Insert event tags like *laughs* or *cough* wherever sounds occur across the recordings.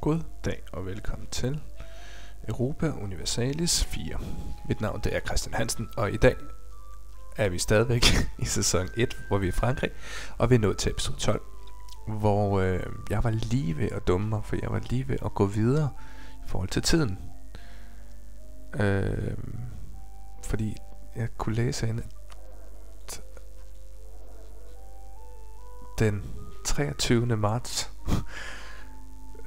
God dag og velkommen til Europa Universalis 4. Mit navn det er Christian Hansen, og i dag er vi stadigvæk *laughs* i sæson 1, hvor vi er i Frankrig, og vi er nået til episode 12, hvor øh, jeg var lige ved at dumme mig, for jeg var lige ved at gå videre i forhold til tiden. Øh, fordi jeg kunne læse hende, at den 23. marts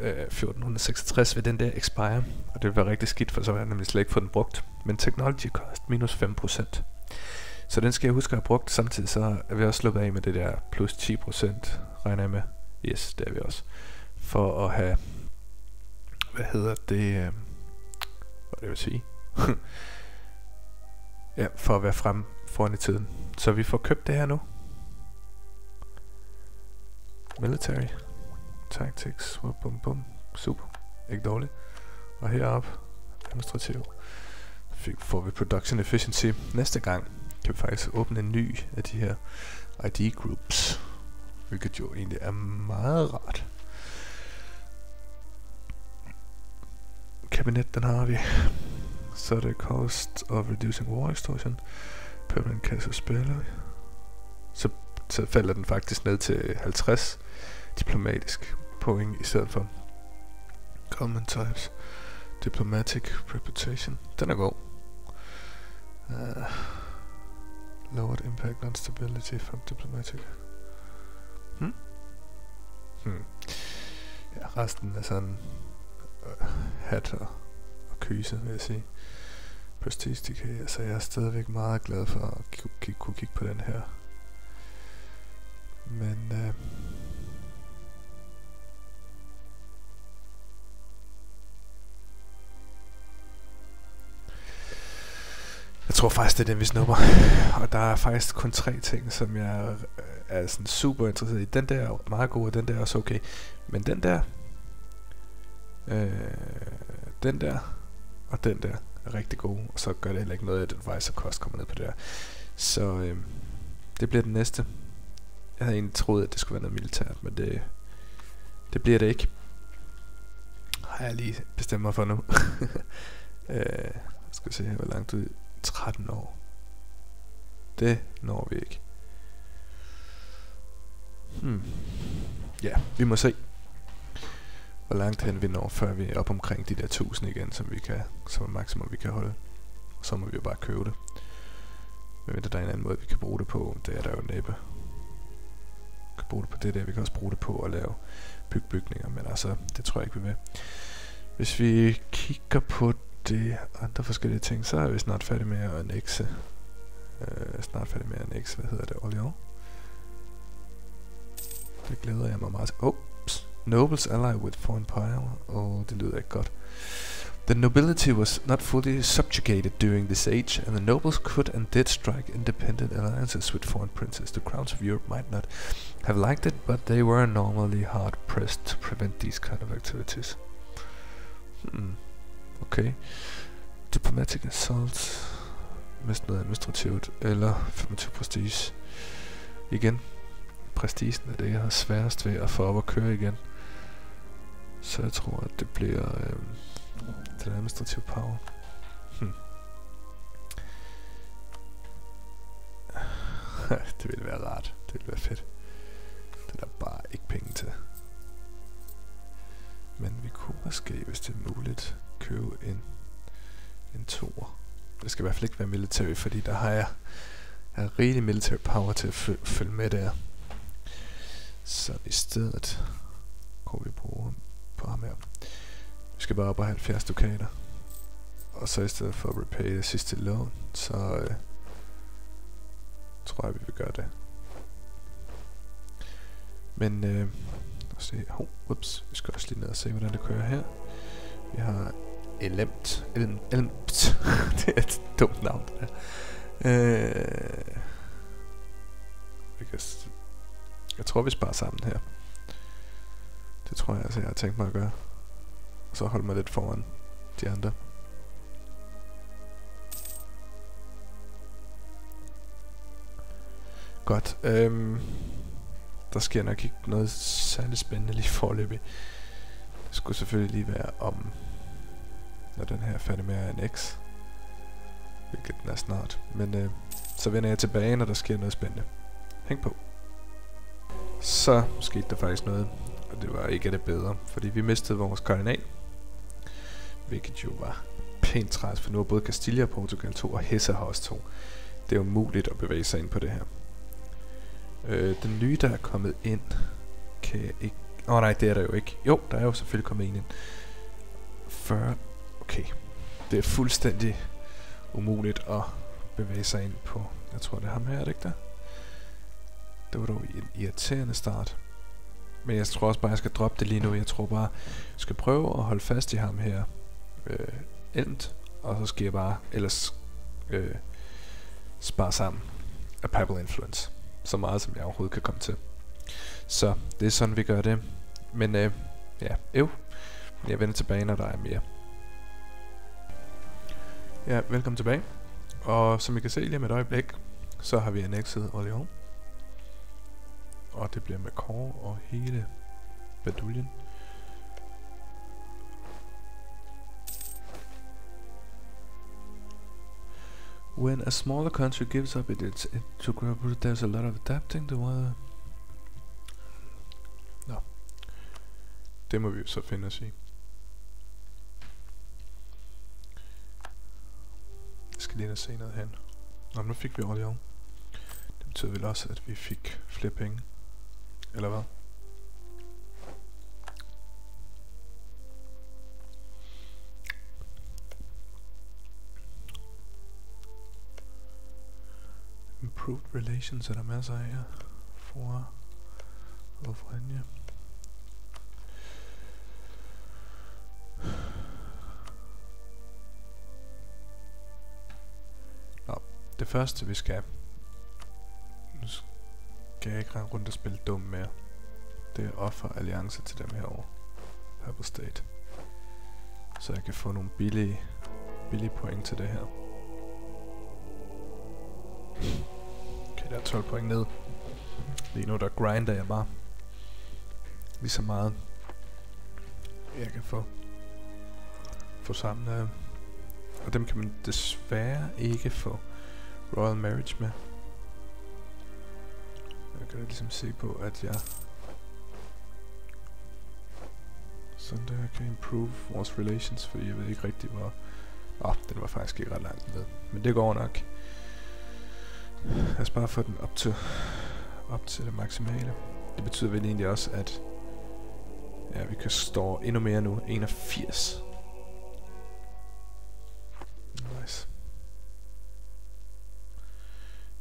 øh, 1466 ved den der expire, og det vil være rigtig skidt, for så har jeg nemlig slet ikke få den brugt. Men technology cost minus 5%. Så den skal jeg huske at have brugt. Samtidig så er vi også sluppet af med det der plus 10%, regner jeg med. Yes, det er vi også. For at have, hvad hedder det, øh, hvad det vil sige? *laughs* ja, for at være frem foran i tiden. Så vi får købt det her nu. Military. Tactics. Bum, bum, bum. Super. Ikke dårligt. Og heroppe. Administrativ. Fik, får vi production efficiency. Næste gang kan vi faktisk åbne en ny af de her ID groups. Hvilket jo egentlig er meget rart. Kabinet, den har vi. Så er det cost of reducing war extortion. Permanent cash spiller. Så, så falder den faktisk ned til 50 diplomatisk point i stedet for common types. Diplomatic reputation. Den er god. Uh, lowered impact on stability from diplomatic. Hmm? Hmm. Ja, resten er sådan uh, hat og, og kyse, vil jeg sige. Prestige decay, altså jeg er stadigvæk meget glad for at kunne kigge på den her. Men uh, Jeg tror faktisk, det er den, vi snupper. Og der er faktisk kun tre ting, som jeg øh, er sådan super interesseret i. Den der er meget god, og den der er også okay. Men den der, øh, den der, og den der er rigtig god. Og så gør det heller ikke noget, at advisor cost kommer ned på det der. Så øh, det bliver den næste. Jeg havde egentlig troet, at det skulle være noget militært, men det, det bliver det ikke. Har jeg lige bestemt mig for nu. *laughs* øh, skal vi se her, hvor langt ud 13 år. Det når vi ikke. Hmm. Ja, vi må se, hvor langt hen vi når, før vi er op omkring de der 1000 igen, som vi kan, som er maksimum vi kan holde. Så må vi jo bare købe det. Men der er en anden måde, vi kan bruge det på, det er der jo næppe. Vi kan bruge det på det der, vi kan også bruge det på at lave bygge bygninger, men altså, det tror jeg ikke, vi vil. Hvis vi kigger på det andre forskellige ting, så er vi snart færdige med at annexe. Øh, snart færdige med at annexe, hvad hedder det, Orléans. Det glæder jeg mig meget til. Oh, Nobles ally with foreign power. Oh, det lyder ikke godt. The nobility was not fully subjugated during this age, and the nobles could and did strike independent alliances with foreign princes. The crowns of Europe might not have liked it, but they were normally hard pressed to prevent these kind of activities. Hmm. Okay. Diplomatic assault. Mest noget administrativt. Eller 25 prestige. Igen. Prestigen er det, jeg har sværest ved at få op at køre igen. Så jeg tror, at det bliver øh, den administrative power. Hm. *laughs* det ville være rart. Det ville være fedt. Det er der bare ikke penge til. Men vi kunne måske, hvis det er muligt, købe en, en toer. Det skal i hvert fald ikke være military, fordi der har jeg, jeg har rigtig military power til at følge med der. Så i stedet kunne vi bruge på ham her. Vi skal bare op og 70 dukater. Og så i stedet for at repay det sidste lån, så øh, tror jeg, vi vil gøre det. Men øh, se, oh, ups, vi skal også lige ned og se, hvordan det kører her. Vi har Elemt. Elm, Elmt. *laughs* det er et dumt navn, det der. Øh, jeg, jeg tror, vi sparer sammen her. Det tror jeg altså, jeg har tænkt mig at gøre. Og så holde mig lidt foran de andre. Godt. Øhm, der sker nok ikke noget særligt spændende lige forløbig. skulle selvfølgelig lige være om, når den her er færdig med at X. Hvilket den er snart. Men øh, så vender jeg tilbage, når der sker noget spændende. Hæng på. Så skete der faktisk noget, og det var ikke det bedre, fordi vi mistede vores kardinal. Hvilket jo var pænt træs, for nu er både Castilla og Portugal 2 og Hesse har også to. Det er umuligt at bevæge sig ind på det her. Øh, den nye, der er kommet ind, kan jeg ikke... Åh oh, nej, det er der jo ikke. Jo, der er jo selvfølgelig kommet en ind. 40... Okay. Det er fuldstændig umuligt at bevæge sig ind på. Jeg tror, det er ham her, er det ikke der? Det var dog en irriterende start. Men jeg tror også bare, jeg skal droppe det lige nu. Jeg tror bare, jeg skal prøve at holde fast i ham her. Øh, endt. Og så skal jeg bare ellers øh, spare sammen af Pebble Influence. Så meget som jeg overhovedet kan komme til. Så det er sådan vi gør det. Men øh, ja, øv. Jeg vender tilbage når der er mere. Ja, velkommen tilbage. Og som I kan se lige med et øjeblik, så har vi annexet Orléans. Og det bliver med Kåre og hele baduljen. When a smaller country gives up its to grow, there's a lot of adapting to what... Nå. Det må vi jo så finde os i. skal lige ind og se noget hen. Nå, nu fik vi Orleans. Det betyder vel også, at vi fik flere penge. Eller hvad? Improved relations er der masser af her. For Ovranje. Det første vi skal nu skal jeg ikke rende rundt og spille dum mere. Det er offer alliance til dem herovre. Purple State. Så jeg kan få nogle billige, billige point til det her. Okay, der er 12 point ned. Lige nu der grinder jeg bare. Lige så meget jeg kan få få sammen. Øh. Og dem kan man desværre ikke få Royal Marriage med. Jeg kan ligesom se på, at jeg sådan der kan improve vores relations, fordi jeg ved ikke rigtig hvor... Åh, oh, den var faktisk ikke ret langt med. Men det går nok. Lad os bare få den op til, op til det maksimale. Det betyder vel egentlig også, at ja, vi kan stå endnu mere nu. 81.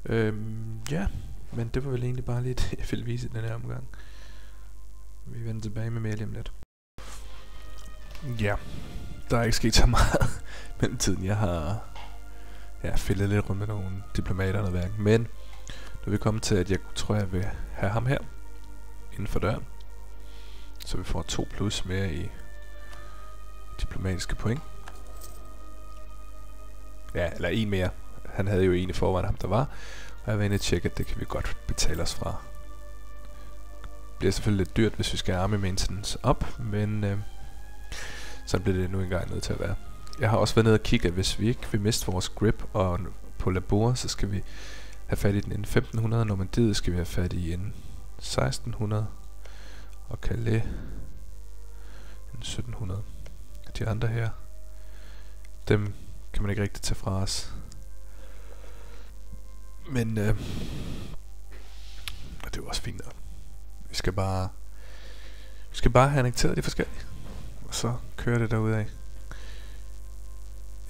Øhm, ja. Men det var vel egentlig bare lidt, *laughs* jeg ville vise i den her omgang. Vi vender tilbage med mere lige om lidt. Ja, der er ikke sket så meget *laughs* mellem tiden. Jeg har ja, fældet lidt rundt med nogle diplomater og noget værk. Men nu er vi kommet til, at jeg tror, jeg vil have ham her inden for døren. Så vi får to plus mere i diplomatiske point. Ja, eller en mere. Han havde jo en i forvejen, ham der var. Og jeg vil egentlig tjekke, at det kan vi godt betale os fra. Det bliver selvfølgelig lidt dyrt, hvis vi skal arme maintenance op, men øh, så bliver det nu engang nødt til at være. Jeg har også været nede og kigge, at hvis vi ikke vil miste vores grip og på labor, så skal vi have fat i den inden 1500, Normandiet skal vi have fat i inden 1600, og Calais inden 1700. De andre her, dem kan man ikke rigtig tage fra os. Men øh, det er jo også fint nok. Vi skal bare vi skal bare have annekteret de forskellige. Og så kører det derud af.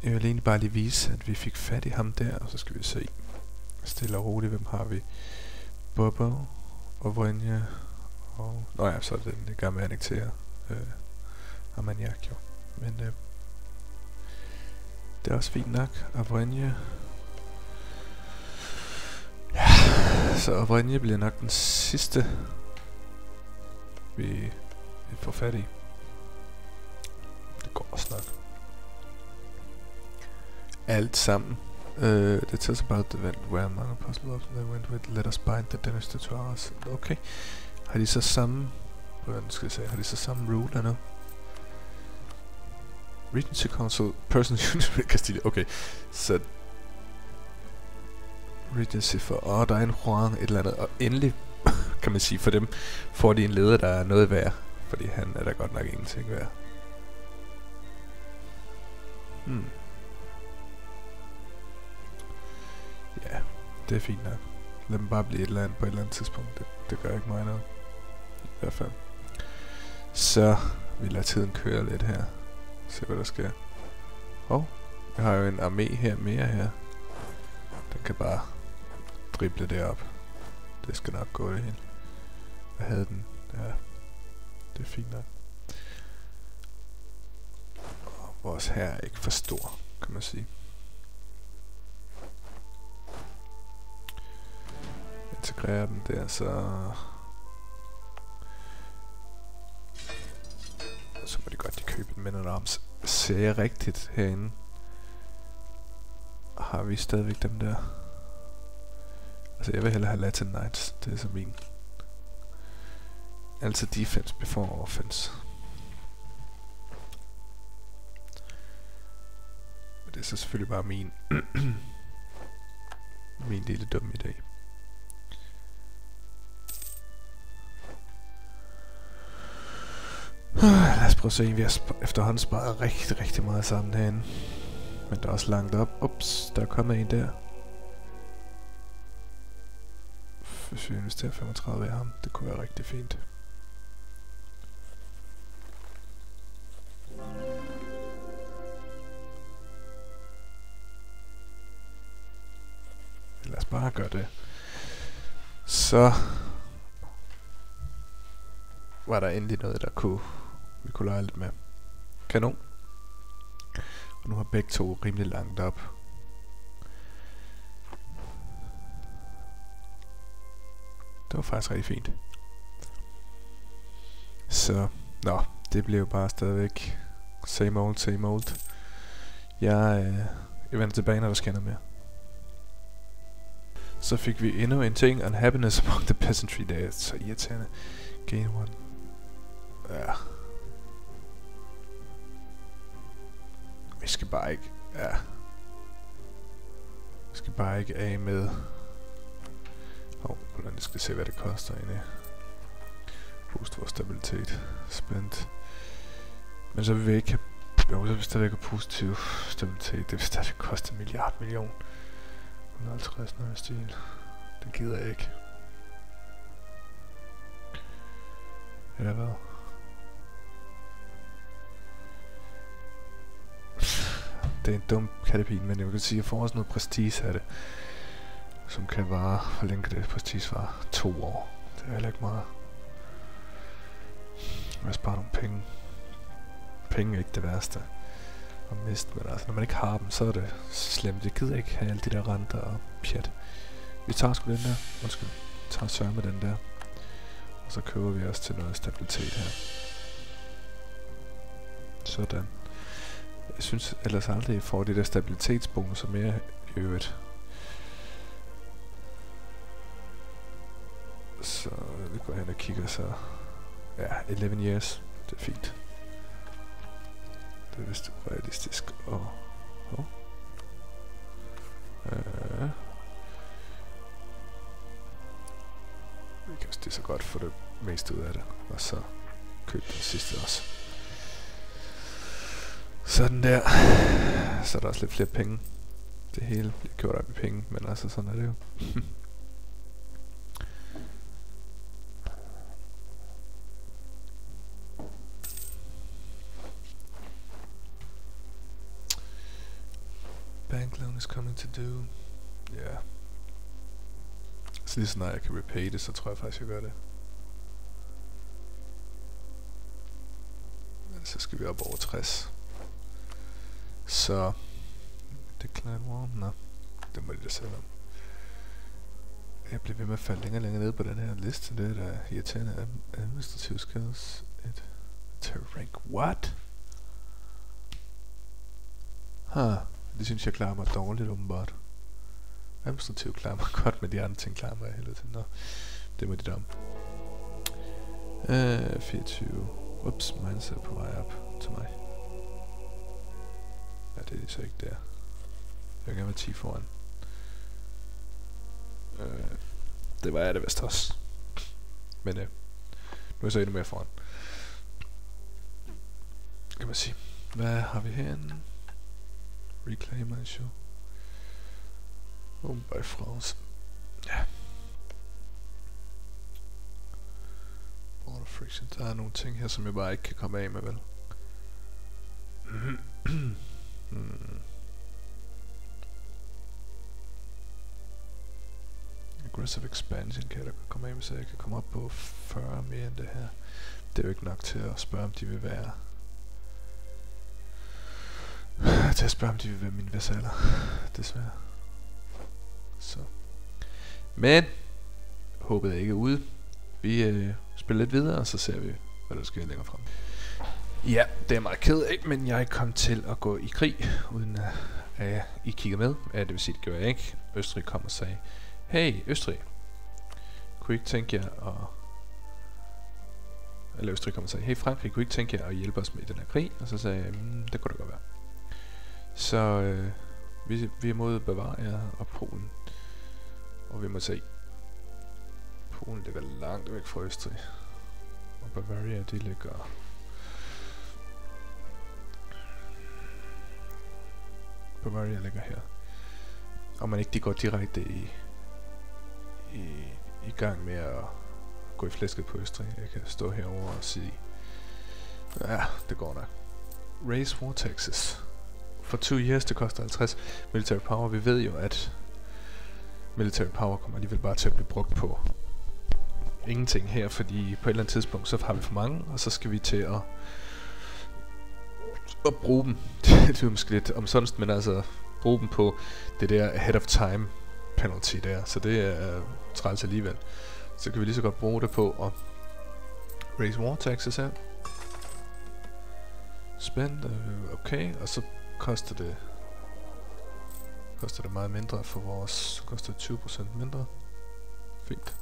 Jeg vil egentlig bare lige vise, at vi fik fat i ham der, og så skal vi se stille og roligt, hvem har vi? Bobo og Vrenja og... Nå ja, så er den i gang med at annektere øh, Armagnac jo. Men øh, det er også fint nok. Vrynje Så oprindeligt bliver nok den sidste, vi, vi får fat i. Det går også nok. Alt sammen. Uh, det tells about the event where among possible options they went with let us bind the dynasty to two hours. Okay. Har de så samme, hvordan skal jeg sige, har de så samme ruler nu? Regency Council, Person *laughs* Unit Castilla. Okay, så... Regency for... Åh, oh, der er en Juan, et eller andet. Og endelig, *laughs* kan man sige, for dem får de en leder, der er noget værd. Fordi han er da godt nok ingenting værd. Hmm. Ja, det er fint nok. Lad dem bare blive et eller andet på et eller andet tidspunkt. Det, det gør ikke mig noget. I hvert fald. Så vi lader tiden køre lidt her. Se hvad der sker. Og oh, jeg har jo en armé her mere her. Den kan bare drible det op. Det skal nok gå det hele. Hvad havde den? Ja, det er fint nok. Og vores her er ikke for stor, kan man sige. Integrerer den der, så så må de godt de købe en Men Arms. Ser jeg rigtigt herinde? Har vi stadigvæk dem der? Altså jeg vil hellere have Latin Knights. Det er så min. Altså defense before offense. Men det er så selvfølgelig bare min *clears throat* min lille dumme idé. *sighs* Lad os prøve at se, vi har efterhånden sparet rigtig, rigtig meget sammen herinde. Men der er også langt op. Ups, der er kommet en der. Hvis vi investerer 35 af ham, det kunne være rigtig fint. Lad os bare gøre det. Så var der endelig noget, der kunne vi kunne lege lidt med. Kanon. Og nu har begge to rimelig langt op. Det var faktisk rigtig fint. Så, nå, det blev bare stadigvæk same old, same old. Jeg, øh, jeg vender tilbage, når der sker noget mere. Så fik vi endnu en ting, unhappiness among the peasantry, det er så irriterende. Gain one. Ja. Vi skal bare ikke... Ja. Vi skal bare ikke af med... Hov, hvordan det skal se, hvad det koster egentlig. Boost vores stabilitet. Spændt. Men så vil vi ikke have... Jo, så vil vi stadigvæk have positiv stabilitet. Det vil stadigvæk koste en milliard million. 150 noget stil. Det gider jeg ikke. Eller hvad? det er en dum kattepin, men jeg kan sige, at jeg får også noget prestige af det, som kan vare, hvor længe det præcis var, To år. Det er heller ikke meget. Jeg sparer nogle penge. Penge er ikke det værste at miste, men altså, når man ikke har dem, så er det slemt. Jeg gider ikke have alle de der renter og pjat. Vi tager sgu den der. Undskyld. Vi tager sørg med den der. Og så køber vi også til noget stabilitet her. Sådan. Jeg synes ellers aldrig, jeg får de der stabilitetsbonusser mere i øvrigt. Så vi går hen og kigger så. Ja, 11 years. Det er fint. Det er vist realistisk. Og... Oh. Uh. Vi kan det så godt få det mest ud af det. Og så købe den sidste også. Sådan der. Så er der også lidt flere penge. Det hele bliver gjort op i penge, men altså sådan er det jo. *laughs* is coming to do. Ja. Yeah. Så lige snart jeg kan repay det, så tror jeg faktisk, jeg gør det. Men så skal vi op over 60. Så... Decline warm? Nå. Det må de da selv om. Jeg bliver ved med at falde længere og længere ned på den her liste. Det er da irriterende. Administrative skills. Et to rank. What? Huh. Det synes jeg klarer mig dårligt åbenbart. Administrativt klarer mig *laughs* godt, men de andre ting klarer mig heller til. Nå, det må de om. Øh, 24. Ups, mindset på vej op til mig. Ja, det er så ikke der. Jeg vil gerne være 10 foran. Øh, det var jeg det vist også. Men øh, nu er jeg så endnu mere foran. Kan man sige. Hvad har vi herinde? Reclaimer show. Home by France. Ja. Border friction. Der er nogle ting her, som jeg bare ikke kan komme af med, vel? hmm. Aggressive expansion kan jeg da komme af med, så jeg kan komme op på 40 mere end det her. Det er jo ikke nok til at spørge, om de vil være til at spørge, om de vil være mine vasaller. Desværre. Så. Men, håbet er ikke ude. Vi øh, spiller lidt videre, og så ser vi, hvad der sker længere frem. Ja, det er meget ked af, men jeg kom til at gå i krig, uden øh, at I kigger med. Ja, det vil sige, det gjorde jeg ikke. Østrig kom og sagde, hey Østrig, kunne I ikke tænke jer at... Eller Østrig kom og sagde, hey Frankrig, kunne I ikke tænke jer at hjælpe os med den her krig? Og så sagde jeg, mm, det kunne da godt være. Så øh, vi, vi er mod Bavaria og Polen. Og vi må se. Polen ligger langt væk fra Østrig. Og Bavaria, det ligger... Bavaria ligger her. Og man ikke de går direkte i, i, i gang med at gå i flæsket på Østrig. Jeg kan stå herover og sige, ja, det går nok. Raise war taxes. For 2 years, det koster 50 military power. Vi ved jo, at military power kommer alligevel bare til at blive brugt på ingenting her, fordi på et eller andet tidspunkt, så har vi for mange, og så skal vi til at, at bruge dem. *laughs* det er måske lidt omsonst, men altså bruge dem på det der ahead of time penalty der, så det er øh, træls alligevel. Så kan vi lige så godt bruge det på at raise war taxes her. Spend, uh, øh, okay, og så koster det koster det meget mindre for vores, så koster det 20% mindre. Fint.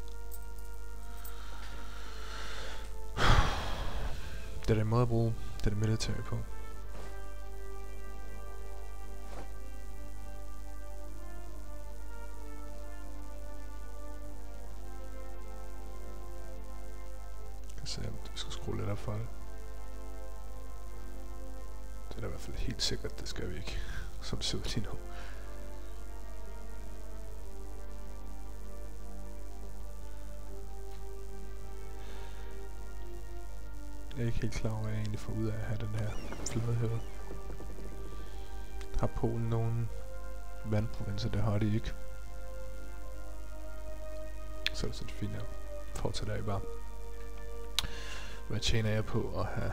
Det er den måde at bruge det er det military på. Jeg se, om vi skal skrue lidt op for. Det helt sikkert, det skal vi ikke, som det ser ud lige nu. Jeg er ikke helt klar over, hvad jeg egentlig får ud af at have den her flade Har Polen nogen vandprovinser? Det har de ikke. Så er det sådan fint, jeg fortsætter jeg bare. Hvad tjener jeg på at have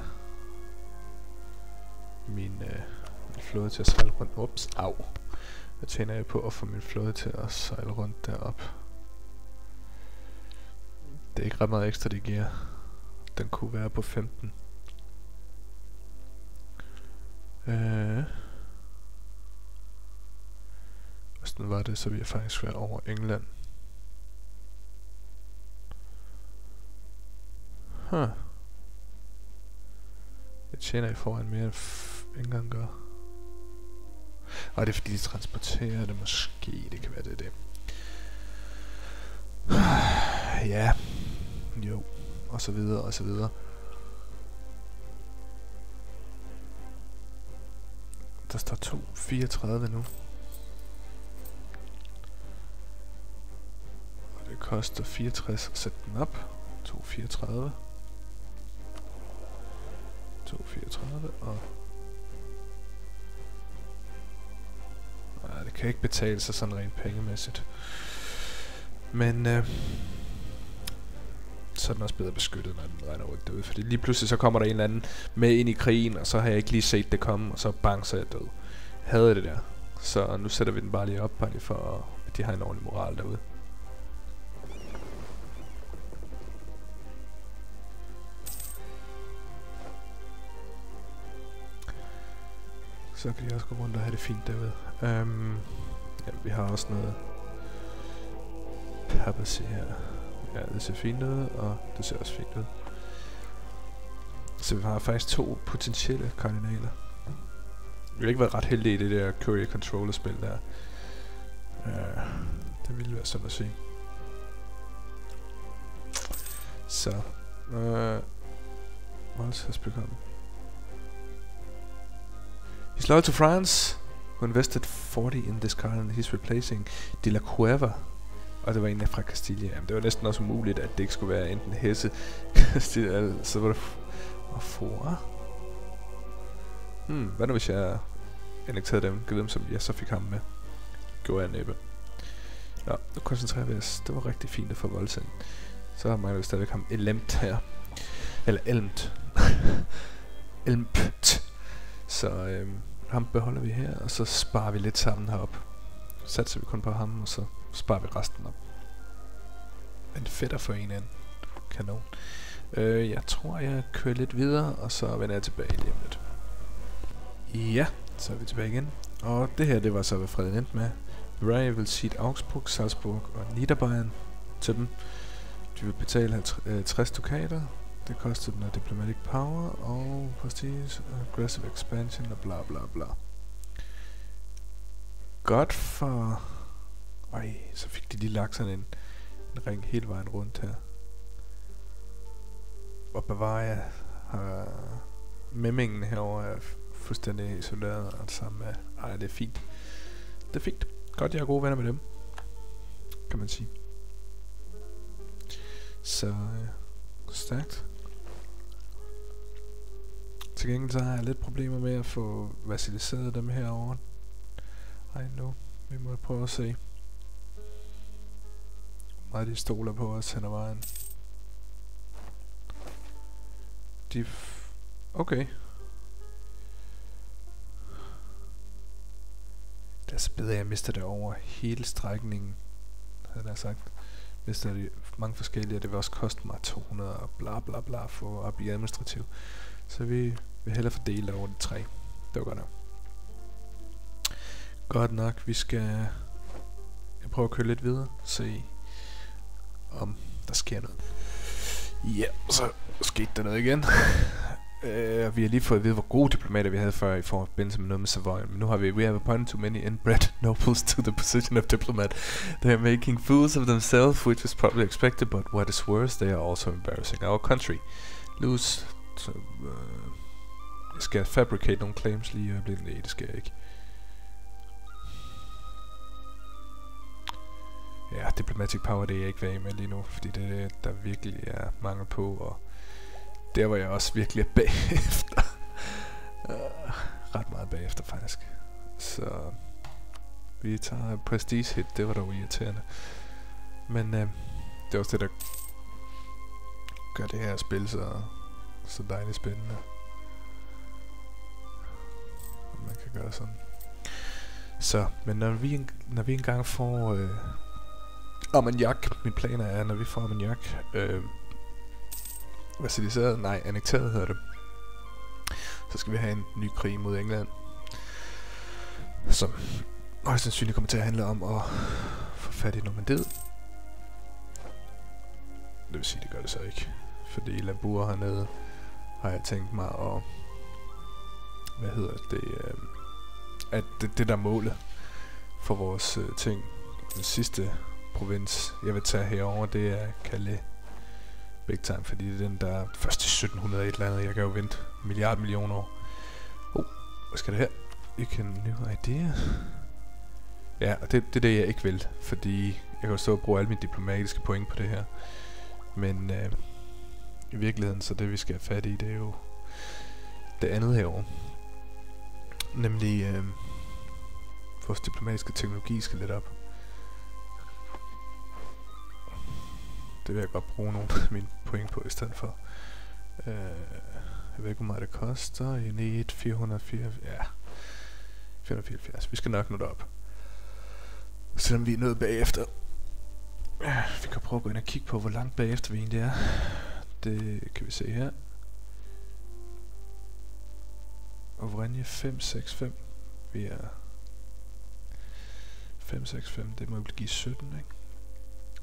min, øh, min flåde til at sejle rundt? Ups, au. Hvad tænder jeg på at få min flåde til at sejle rundt derop? Det er ikke ret meget ekstra, det giver. Den kunne være på 15. Øh. Hvis den var det, så ville jeg faktisk være over England. Huh. Jeg tjener i foran mere end ikke engang gøre. Og det er fordi de transporterer det måske, det kan være det det. *sighs* ja, jo og så videre, og så videre. Der står 2,34 nu. Og det koster 64 at sætte den op. 2,34. 2,34 og... kan ikke betale sig sådan rent pengemæssigt. Men øh, så er den også bedre beskyttet, når den regner ud derude. Fordi lige pludselig så kommer der en eller anden med ind i krigen, og så har jeg ikke lige set det komme, og så bang, så er jeg død. Havde det der. Så nu sætter vi den bare lige op, bare lige for at de har en ordentlig moral derude. Så kan de også gå rundt og have det fint derude. Um, ja, vi har også noget pappers her. Ja, det ser fint ud, og det ser også fint ud. Så vi har faktisk to potentielle kardinaler. Vi har ikke været ret heldige i det der Courier Controller spil der. Uh, det ville være sådan at sige. Så. Øh, uh, Waltz has become. He's loyal to France, who invested 40 in this car and he's replacing De La Cueva. Og det var en fra Castilla. Jamen, det var næsten også umuligt, at det ikke skulle være enten Hesse, *laughs* Castilla, så var det... Og for. Hmm, hvad nu hvis jeg annekterede dem? Kan dem, som jeg så fik ham med. Gjorde jeg næppe. Nå, nu koncentrerer vi os. Det var rigtig fint at få voldsendt. Så mangler vi stadigvæk ham Elemt her. Eller Elmt. *laughs* Elmt. Så øh, ham beholder vi her, og så sparer vi lidt sammen herop. Satser vi kun på ham, og så sparer vi resten op. En fedt at få en ind. Kanon. Øh, jeg tror, jeg kører lidt videre, og så vender jeg tilbage lige om lidt. Ja, så er vi tilbage igen. Og det her, det var så, hvad Freden endte med. Bavaria vil sige Augsburg, Salzburg og Niederbayern til dem. De vil betale 60 øh, dukater. Det kostede den diplomatic power og prestige, aggressive expansion og bla bla bla. Godt for... Ej, så fik de lige lagt sådan en, en ring hele vejen rundt her. Og Bavaria har... Memmingen herover er fuldstændig isoleret og sammen med... Ej, det er fint. Det er fint. Godt, jeg er gode venner med dem. Kan man sige. Så øh, stærkt. Til gengæld så har jeg lidt problemer med at få vasiliseret dem herovre. Ej nu, vi må prøve at se. Meget de stoler på os hen ad vejen. De okay. Det spæder jeg mister det over hele strækningen, havde jeg sagt. Mister det mange forskellige, og det vil også koste mig 200 og bla bla bla for at blive administrativ. Så vi vil hellere fordele over de tre. Det var godt nok. Godt nok, vi skal... Jeg prøver at køre lidt videre, se om der sker noget. Ja, så skete der noget igen. Uh, *laughs* vi har lige fået at vide, hvor gode diplomater vi havde før i forbindelse med noget med Savoy. Men nu har vi, we have appointed too many inbred *laughs* nobles to the position of diplomat. They are making fools of themselves, which is probably expected, but what is worse, they are also embarrassing our country. Lose... Så, uh, jeg skal fabricate nogle claims lige i øjeblikket. Nej, det skal jeg ikke. Ja, diplomatic power, det er jeg ikke værd med lige nu, fordi det der virkelig er mangel på, og der var jeg også virkelig er *laughs* bagefter. uh, ret meget bagefter faktisk. Så vi tager prestige hit, det var dog irriterende. Men øh, det er også det, der gør det her spil så, så dejligt spændende. Man kan gøre sådan. Så, men når vi, når vi engang får øh, Armagnac, min plan er, når vi får Armagnac, øh, vassaliseret, nej, annekteret hedder det, så skal vi have en ny krig mod England, som højst sandsynligt kommer til at handle om at få fat i Normandiet. Det vil sige, det gør det så ikke. Fordi Labour hernede har jeg tænkt mig at... Hvad hedder det? Øh, at det, det der målet for vores øh, ting, den sidste provins, jeg vil tage herover, det er Calais. Big time, fordi det er den, der første 1700 et eller andet. Jeg kan jo vente milliard millioner år. Oh, hvad skal det her? You can new idea. Ja, og det, det er det, jeg ikke vil, fordi jeg kan jo stå og bruge alle mine diplomatiske point på det her. Men øh, i virkeligheden, så det vi skal have fat i, det er jo det andet herovre. Nemlig øh, vores diplomatiske teknologi skal lidt op. Det vil jeg godt bruge nogle af mine point på i stedet for. Øh, jeg ved ikke, hvor meget det koster. You need 404... Ja. 474. Vi skal nok nå det op. Selvom vi er nået bagefter. Ja, vi kan prøve at gå ind og kigge på, hvor langt bagefter vi egentlig er. Det kan vi se her. Ovranje 565. Vi er 565. Det må give 17, ikke?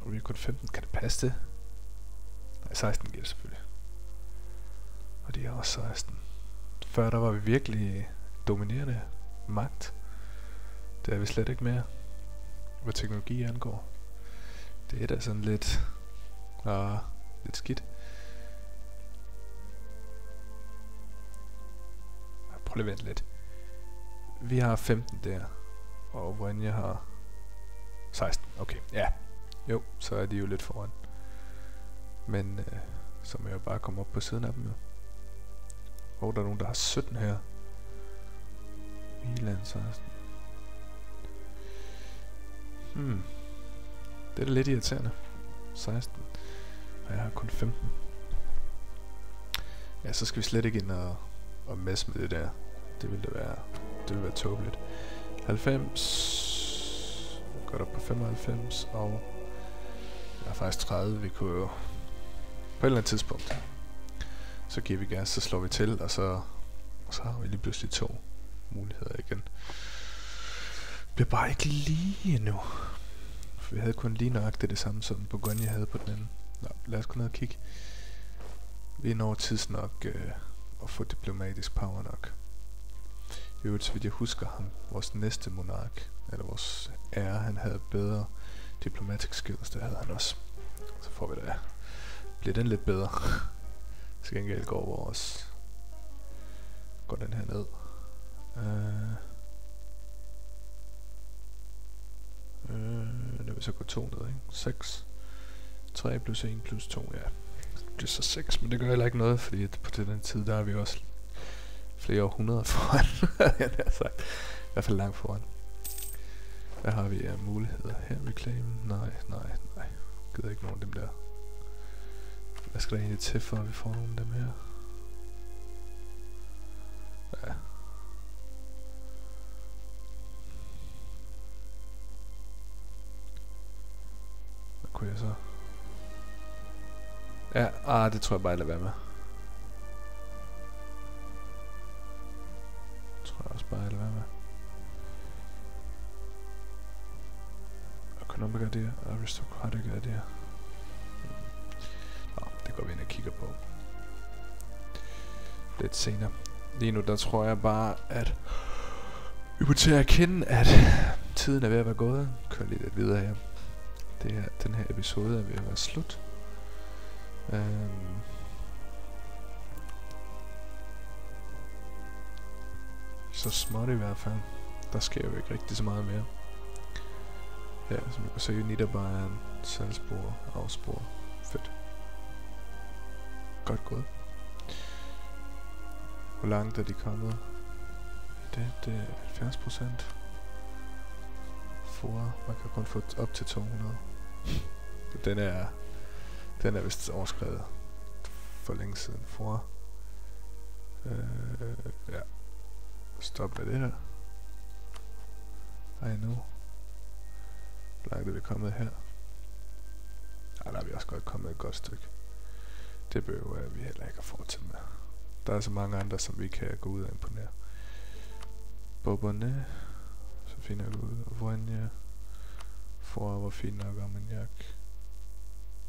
Og vi er kun 15. Kan det passe det? Nej, 16 giver det selvfølgelig. Og de er også 16. Før der var vi virkelig dominerende magt. Det er vi slet ikke mere, hvad teknologi angår. Det er da sådan lidt, uh, lidt skidt. Prøv lige at vente lidt. Vi har 15 der, og jeg har 16. Okay, ja. Jo, så er de jo lidt foran. Men øh, så må jeg bare komme op på siden af dem jo. Og der er nogen, der har 17 her. Milan 16. Hmm. Det er da lidt irriterende. 16. Og jeg har kun 15. Ja, så skal vi slet ikke ind og, at messe med det der. Det ville da være, det ville være tåbeligt. 90. Godt op på 95. Og jeg er faktisk 30. Vi kunne jo på et eller andet tidspunkt, så giver vi gas, så slår vi til, og så, og så har vi lige pludselig to muligheder igen. Det bliver bare ikke lige endnu. For vi havde kun lige nøjagtigt det samme, som Bourgogne havde på den anden. Nå, lad os gå ned og kigge. Vi når tids nok øh, at få diplomatisk power nok. I øvrigt, så vidt jeg husker ham, vores næste monark, eller vores ære, han havde bedre diplomatic skills, det havde han også. Så får vi det bliver den lidt bedre. Til gengæld går vores... Går den her ned. Uh, uh, det vil så gå 2 ned, ikke? 6. 3 plus 1 plus 2, ja. Det er så 6, men det gør heller ikke noget, fordi på den tid, der er vi også flere århundreder *laughs* foran. jeg har sagt. I hvert fald langt foran. Hvad har vi af muligheder her? Reclaim? Nej, nej, nej. Gider ikke nogen af dem der. Hvad skal der egentlig til for, at vi får nogle af dem her? Ja. Hvad kunne jeg så? Ja, ah, det tror jeg bare, jeg lader være med. Det tror jeg også bare, jeg lader være med. Economic idea, aristocratic idea hmm. det går vi ind og kigger på lidt senere. Lige nu, der tror jeg bare, at vi må til at erkende, at tiden er ved at være gået. Kør lige lidt videre her. Det her, den her episode er ved at være slut. Øhm. så småt i hvert fald. Der sker jo ikke rigtig så meget mere. Ja, som du kan se, Niederbayern, Salzburg, Augsburg. Fedt. Godt gået. Hvor langt er de kommet? Det, det er 70 procent. For man kan kun få op til 200. den er, den er vist overskrevet for længe siden. For øh, ja. Stop med det her. Ej nu. Hvor langt er vi kommet her? Ej, der er vi også godt kommet et godt stykke. Det behøver vi heller ikke at fortsætte med. Der er så mange andre, som vi kan gå ud og imponere. Bobberne. så finder jeg ud. Vojnja, for hvor fint nok Armagnac.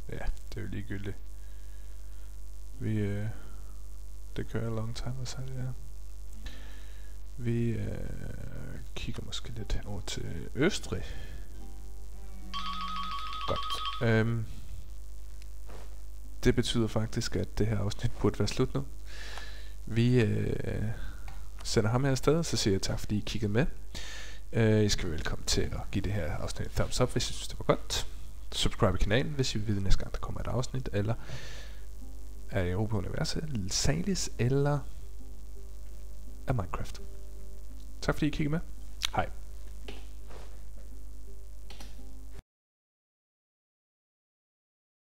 Ja, det er jo ligegyldigt. Vi, øh, det kører long time, så sagde det her? Vi øh, kigger måske lidt over til Østrig. Godt. Øhm, det betyder faktisk, at det her afsnit burde være slut nu. Vi øh, sender ham her afsted, så siger jeg tak, fordi I kiggede med. Øh, I skal være velkommen til at give det her afsnit thumbs up, hvis I synes, det var godt. Subscribe i kanalen, hvis I vil vide næste gang, der kommer et afsnit, eller er Europa Universet, Salis, eller af Minecraft. Tak fordi I kiggede med. Hej.